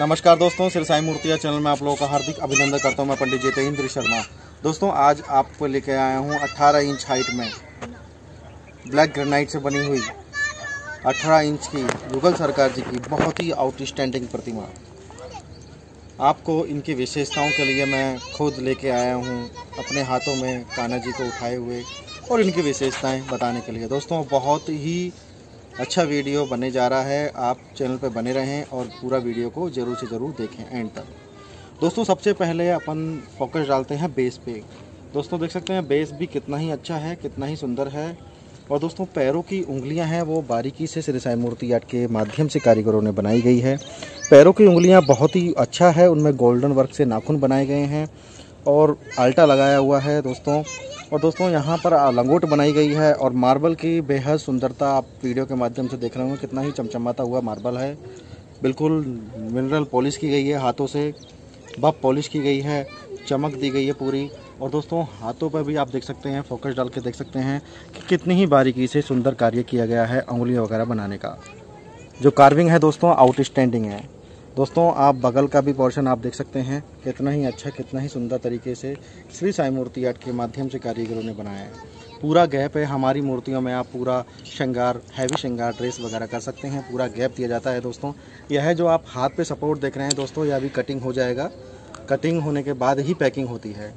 नमस्कार दोस्तों श्री साई मूर्तिया चैनल में आप लोगों का हार्दिक अभिनंदन करता हूँ मैं पंडित जितेंद्र शर्मा। दोस्तों, आज आपको लेके आया हूँ 18 इंच हाइट में ब्लैक ग्रेनाइट से बनी हुई 18 इंच की युगल सरकार जी की बहुत ही आउटस्टैंडिंग प्रतिमा। आपको इनकी विशेषताओं के लिए मैं खुद लेके आया हूँ अपने हाथों में कान्हा जी को उठाए हुए और इनकी विशेषताएँ बताने के लिए। दोस्तों, बहुत ही अच्छा वीडियो बनने जा रहा है, आप चैनल पर बने रहें और पूरा वीडियो को ज़रूर से ज़रूर देखें एंड तक। दोस्तों, सबसे पहले अपन फोकस डालते हैं बेस पे। दोस्तों, देख सकते हैं बेस भी कितना ही अच्छा है, कितना ही सुंदर है। और दोस्तों, पैरों की उंगलियाँ हैं, वो बारीकी से श्री साई मूर्ति आर्ट के माध्यम से कारीगरों ने बनाई गई है। पैरों की उंगलियाँ बहुत ही अच्छा है, उनमें गोल्डन वर्क से नाखून बनाए गए हैं और आल्टा लगाया हुआ है, दोस्तों। और दोस्तों, यहाँ पर लंगोट बनाई गई है और मार्बल की बेहद सुंदरता आप वीडियो के माध्यम से देख रहे होंगे। कितना ही चमचमाता हुआ मार्बल है। बिल्कुल मिनरल पॉलिश की गई है हाथों से। बफ पॉलिश की गई है, चमक दी गई है पूरी। और दोस्तों, हाथों पर भी आप देख सकते हैं, फोकस डाल के देख सकते हैं कि कितनी ही बारीकी से सुंदर कार्य किया गया है उंगलियाँ वगैरह बनाने का। जो कार्विंग है दोस्तों, आउटस्टैंडिंग है। दोस्तों, आप बगल का भी पोर्शन आप देख सकते हैं। कितना ही अच्छा कितना ही सुंदर तरीके से श्री साई मूर्ति आर्ट के माध्यम से कारीगरों ने बनाया है। पूरा गैप है हमारी मूर्तियों में। आप पूरा श्रृंगार हैवी श्रृंगार ड्रेस वगैरह कर सकते हैं। पूरा गैप दिया जाता है दोस्तों। यह जो आप हाथ पे सपोर्ट देख रहे हैं दोस्तों, यह अभी कटिंग हो जाएगा। कटिंग होने के बाद ही पैकिंग होती है।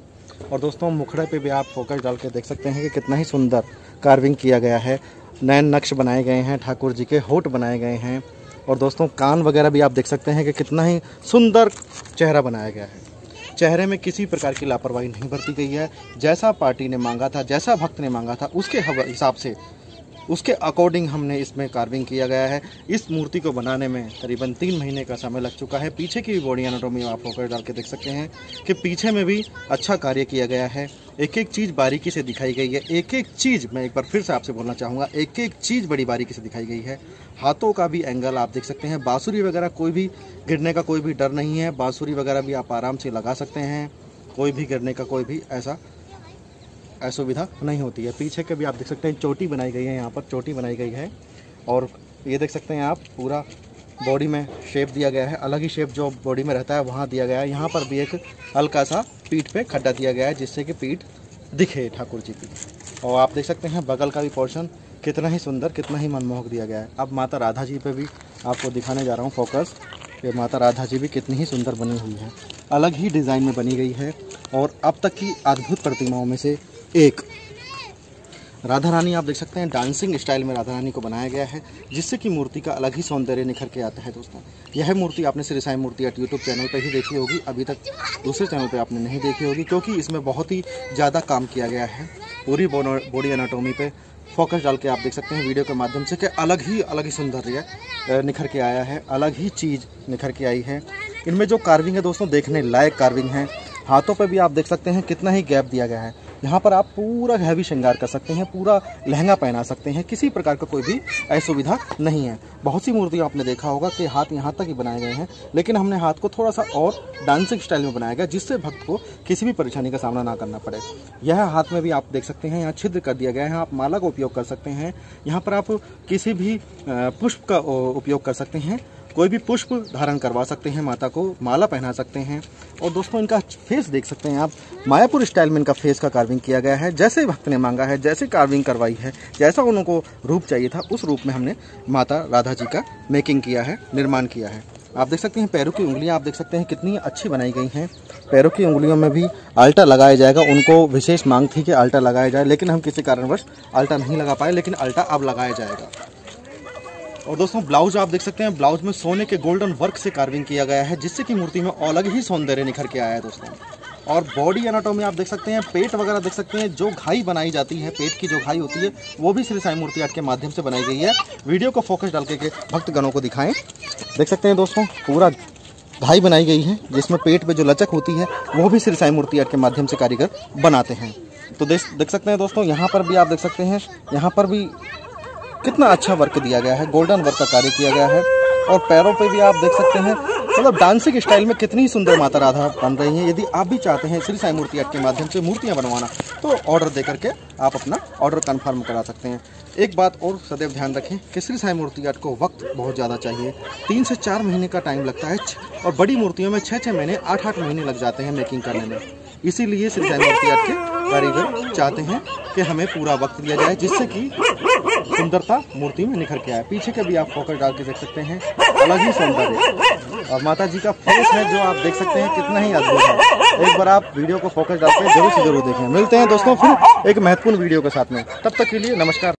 और दोस्तों, मुखड़े पे भी आप फोकस डाल के देख सकते हैं कि कितना ही सुंदर कार्विंग किया गया है। नैन नक्श बनाए गए हैं, ठाकुर जी के होट बनाए गए हैं। और दोस्तों, कान वगैरह भी आप देख सकते हैं कि कितना ही सुंदर चेहरा बनाया गया है। चेहरे में किसी प्रकार की लापरवाही नहीं बरती गई है। जैसा पार्टी ने मांगा था, जैसा भक्त ने मांगा था, उसके हिसाब से उसके अकॉर्डिंग हमने इसमें कार्विंग किया गया है। इस मूर्ति को बनाने में करीबन तीन महीने का समय लग चुका है। पीछे की भी बॉडी एनाटोमी आप होकर डाल के देख सकते हैं कि पीछे में भी अच्छा कार्य किया गया है। एक एक चीज़ बारीकी से दिखाई गई है। एक एक चीज़, मैं एक बार फिर से आपसे बोलना चाहूँगा एक एक चीज़ बड़ी बारीकी से दिखाई गई है। हाथों का भी एंगल आप देख सकते हैं। बाँसुरी वगैरह कोई भी गिरने का कोई भी डर नहीं है। बाँसुरी वगैरह भी आप आराम से लगा सकते हैं। कोई भी गिरने का कोई भी ऐसा असुविधा नहीं होती है। पीछे के भी आप देख सकते हैं, चोटी बनाई गई है यहाँ पर, चोटी बनाई गई है। और ये देख सकते हैं आप, पूरा बॉडी में शेप दिया गया है। अलग ही शेप जो बॉडी में रहता है, वहाँ दिया गया है। यहाँ पर भी एक हल्का सा पीठ पे खड्डा दिया गया है, जिससे कि पीठ दिखे ठाकुर जी की। और आप देख सकते हैं, बगल का भी पोर्शन कितना ही सुंदर, कितना ही मनमोहक दिया गया है। अब माता राधा जी पे भी आपको दिखाने जा रहा हूँ फोकस कि माता राधा जी भी कितनी ही सुंदर बनी हुई है। अलग ही डिज़ाइन में बनी गई है। और अब तक की अद्भुत प्रतिमाओं में से एक। राधा रानी, आप देख सकते हैं डांसिंग स्टाइल में राधा रानी को बनाया गया है, जिससे कि मूर्ति का अलग ही सौंदर्य निखर के आता है, दोस्तों। यह मूर्ति आपने Shri Sai Murti at YouTube channel पर ही देखी होगी, अभी तक दूसरे चैनल पर आपने नहीं देखी होगी, क्योंकि इसमें बहुत ही ज़्यादा काम किया गया है, पूरी बॉडी एनाटोमी पर फोकस डाल के आप देख सकते हैं वीडियो के माध्यम से कि अलग ही अलग ही सौंदर्य निखर के आया है, अलग ही चीज़ निखर के आई है। इनमें जो कार्विंग है, दोस्तों, देखने लायक कार्विंग है। हाथों पर भी आप देख सकते हैं, कितना ही गैप दिया गया है। यहाँ पर आप पूरा हैवी श्रृंगार कर सकते हैं, पूरा लहंगा पहना सकते हैं, किसी प्रकार का कोई भी असुविधा नहीं है। बहुत सी मूर्तियाँ आपने देखा होगा कि हाथ यहाँ तक ही बनाए गए हैं, लेकिन हमने हाथ को थोड़ा सा और डांसिंग स्टाइल में बनाया गया, जिससे भक्त को किसी भी परेशानी का सामना ना करना पड़े। यह हाथ में भी आप देख सकते हैं, यहाँ छिद्र कर दिया गया है, आप माला का उपयोग कर सकते हैं। यहाँ पर आप किसी भी पुष्प का उपयोग कर सकते हैं। कोई भी पुष्प धारण करवा सकते हैं, माता को माला पहना सकते हैं। और दोस्तों, इनका फेस देख सकते हैं आप। मायापुर स्टाइल में इनका फेस का कार्विंग किया गया है। जैसे भक्त ने मांगा है, जैसे कार्विंग करवाई है, जैसा उनको रूप चाहिए था, उस रूप में हमने माता राधा जी का मेकिंग किया है, निर्माण किया है। आप देख सकते हैं पैरों की उंगलियाँ, आप देख सकते हैं कितनी अच्छी बनाई गई हैं। पैरों की उंगलियों में भी आल्टा लगाया जाएगा। उनको विशेष मांग थी कि आल्टा लगाया जाए, लेकिन हम किसी कारणवश आल्टा नहीं लगा पाए, लेकिन आल्टा अब लगाया जाएगा। और दोस्तों, ब्लाउज आप देख सकते हैं, ब्लाउज में सोने के गोल्डन वर्क से कार्विंग किया गया है, जिससे कि मूर्ति में अलग ही सौंदर्य निखर के आया है दोस्तों। और बॉडी एनाटोमी आप देख सकते हैं, पेट वगैरह देख सकते हैं, जो घाई बनाई जाती है, पेट की जो घाई होती है, वो भी श्री साई मूर्ति आर्ट के माध्यम से बनाई गई है। वीडियो को फोकस डाल के भक्तगणों को दिखाएँ। देख सकते हैं दोस्तों, पूरा घाई बनाई गई है, जिसमें पेट पे जो लचक होती है, वो भी श्री साई मूर्ति आर्ट के माध्यम से कारीगर बनाते हैं। तो देख देख सकते हैं दोस्तों, यहाँ पर भी आप देख सकते हैं, यहाँ पर भी कितना अच्छा वर्क दिया गया है गोल्डन वर्क का कार्य किया गया है। और पैरों पे भी आप देख सकते हैं मतलब डांसिंग स्टाइल में कितनी सुंदर माता राधा बन रही हैं। यदि आप भी चाहते हैं श्री साई मूर्ति के माध्यम से मूर्तियाँ बनवाना तो ऑर्डर दे करके आप अपना ऑर्डर कन्फर्म करा सकते हैं। एक बात और सदैव ध्यान रखें कि श्री साई मूर्ति आर्ट को वक्त बहुत ज़्यादा चाहिए। तीन से चार महीने का टाइम लगता है, और बड़ी मूर्तियों में छः छः महीने आठ आठ महीने लग जाते हैं मेकिंग करने में। इसीलिए श्री साई मूर्ति आर्ट के कारीगर चाहते हैं कि हमें पूरा वक्त दिया जाए, जिससे कि सुंदरता मूर्ति में निखर के आया। पीछे का भी आप फोकस डाल के देख सकते हैं। अलग ही सौंदर्य। और माता जी का फेस है जो आप देख सकते हैं, कितना ही अद्भुत है। एक बार आप वीडियो को फोकस डाल के ज़रूर से ज़रूर देखें। मिलते हैं दोस्तों फिर एक महत्वपूर्ण वीडियो के साथ में। तब तक के लिए नमस्कार।